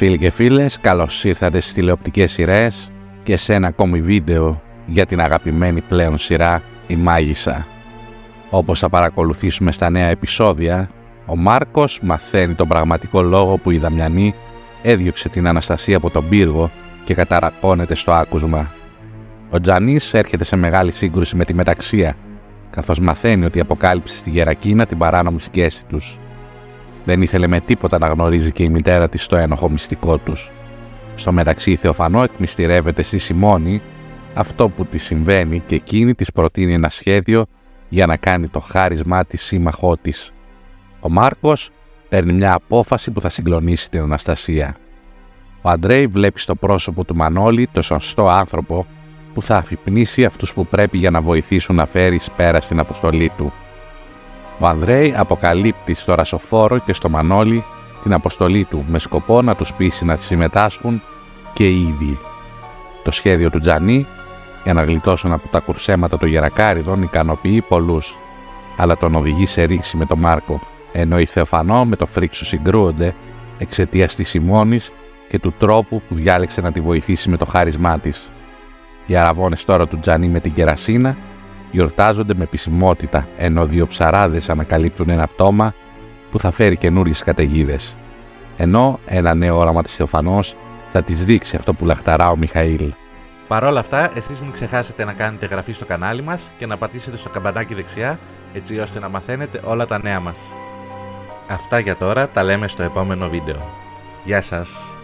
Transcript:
Φίλοι και φίλες, καλώς ήρθατε στις τηλεοπτικές σειρές και σε ένα ακόμη βίντεο για την αγαπημένη πλέον σειρά «Η Μάγισσα». Όπως θα παρακολουθήσουμε στα νέα επεισόδια, ο Μάρκος μαθαίνει τον πραγματικό λόγο που η Δαμιανή έδιωξε την Αναστασία από τον πύργο και καταρακώνεται στο άκουσμα. Ο Τζανής έρχεται σε μεγάλη σύγκρουση με τη μεταξία, καθώς μαθαίνει ότι αποκάλυψε στη Γερακίνα την παράνομη σχέση τους. Δεν ήθελε με τίποτα να γνωρίζει και η μητέρα της το ένοχο μυστικό τους. Στο μεταξύ η Θεοφανό εκμυστηρεύεται στη Σιμώνη αυτό που της συμβαίνει και εκείνη της προτείνει ένα σχέδιο για να κάνει το χάρισμά της σύμμαχό της. Ο Μάρκος παίρνει μια απόφαση που θα συγκλονίσει την Αναστασία. Ο Αντρέι βλέπει στο πρόσωπο του Μανώλη το σωστό άνθρωπο που θα αφυπνήσει αυτούς που πρέπει για να βοηθήσουν να φέρει πέρα στην αποστολή του. Ο Ανδρέη αποκαλύπτει στο Ρασοφόρο και στο Μανώλη την αποστολή του με σκοπό να τους πείσει να συμμετάσχουν και οι ίδιοι. Το σχέδιο του Τζανί για να γλιτώσουν από τα κουρσέματα των γερακάριδων ικανοποιεί πολλούς, αλλά τον οδηγεί σε ρήξη με τον Μάρκο, ενώ η Θεοφανό με το φρίξο συγκρούονται εξαιτίας της Σιμώνη και του τρόπου που διάλεξε να τη βοηθήσει με το χάρισμά της. Οι αραβώνες τώρα του Τζανί με την κερασίνα γιορτάζονται με επισημότητα, ενώ δύο ψαράδες ανακαλύπτουν ένα πτώμα που θα φέρει καινούριε καταιγίδες. Ενώ ένα νέο όραμα της Θεοφανός θα της δείξει αυτό που λαχταρά ο Μιχαήλ. Παρ' όλα αυτά, εσείς μην ξεχάσετε να κάνετε εγγραφή στο κανάλι μας και να πατήσετε στο καμπανάκι δεξιά, έτσι ώστε να μαθαίνετε όλα τα νέα μας. Αυτά για τώρα, τα λέμε στο επόμενο βίντεο. Γεια σας!